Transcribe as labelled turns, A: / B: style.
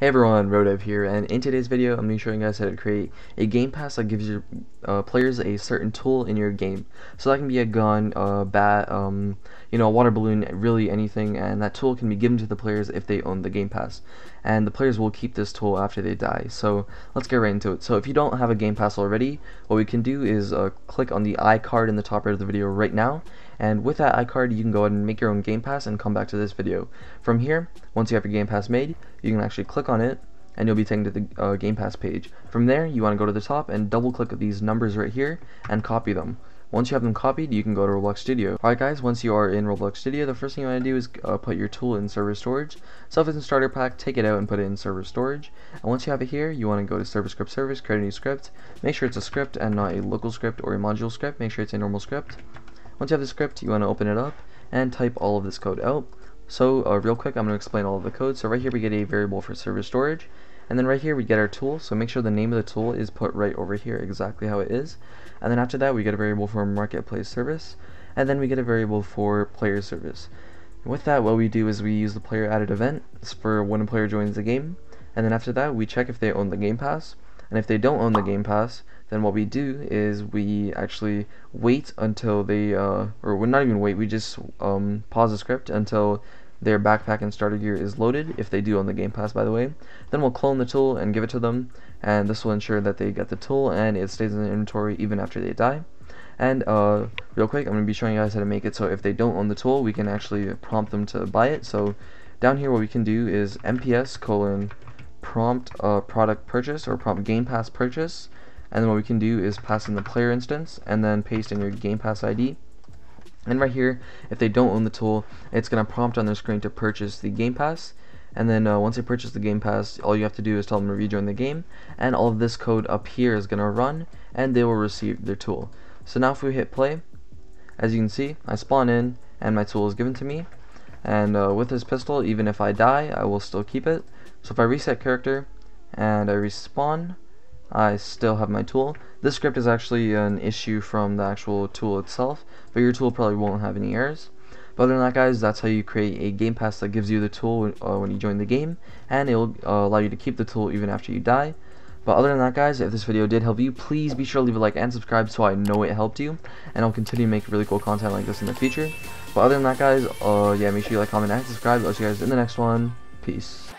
A: Hey everyone, RoDev here, and in today's video, I'm going to be showing you guys how to create a game pass that gives your uh, players a certain tool in your game. So that can be a gun, a bat, um, you know, a water balloon, really anything, and that tool can be given to the players if they own the game pass. And the players will keep this tool after they die. So let's get right into it. So if you don't have a game pass already, what we can do is uh, click on the iCard in the top right of the video right now, and with that iCard, you can go ahead and make your own Game Pass and come back to this video. From here, once you have your Game Pass made, you can actually click on it and you'll be taken to the uh, Game Pass page. From there, you want to go to the top and double click these numbers right here and copy them. Once you have them copied, you can go to Roblox Studio. Alright guys, once you are in Roblox Studio, the first thing you want to do is uh, put your tool in server storage. So if it's in starter pack, take it out and put it in server storage. And once you have it here, you want to go to server script service, create a new script. Make sure it's a script and not a local script or a module script. Make sure it's a normal script. Once you have the script, you want to open it up and type all of this code out. So uh, real quick, I'm going to explain all of the code. So right here we get a variable for server storage, and then right here we get our tool. So make sure the name of the tool is put right over here, exactly how it is. And then after that, we get a variable for marketplace service, and then we get a variable for player service. With that, what we do is we use the player added event for when a player joins the game, and then after that, we check if they own the game pass, and if they don't own the game pass, then what we do is we actually wait until they, uh, or we're not even wait, we just um, pause the script until their backpack and starter gear is loaded, if they do on the Game Pass by the way. Then we'll clone the tool and give it to them, and this will ensure that they get the tool and it stays in the inventory even after they die. And uh, real quick, I'm going to be showing you guys how to make it so if they don't own the tool, we can actually prompt them to buy it. So down here what we can do is MPS colon prompt uh, product purchase or prompt Game Pass purchase and then what we can do is pass in the player instance and then paste in your Game Pass ID and right here if they don't own the tool it's going to prompt on their screen to purchase the Game Pass. And then uh, once they purchase the Game Pass all you have to do is tell them to rejoin the game and all of this code up here is going to run and they will receive their tool. So now if we hit play as you can see I spawn in and my tool is given to me and uh, with this pistol even if I die I will still keep it so if I reset character and I respawn I still have my tool. This script is actually an issue from the actual tool itself, but your tool probably won't have any errors. But other than that guys, that's how you create a game pass that gives you the tool uh, when you join the game, and it will uh, allow you to keep the tool even after you die. But other than that guys, if this video did help you, please be sure to leave a like and subscribe so I know it helped you, and I'll continue to make really cool content like this in the future. But other than that guys, uh, yeah, make sure you like, comment, and subscribe. I'll see you guys in the next one. Peace.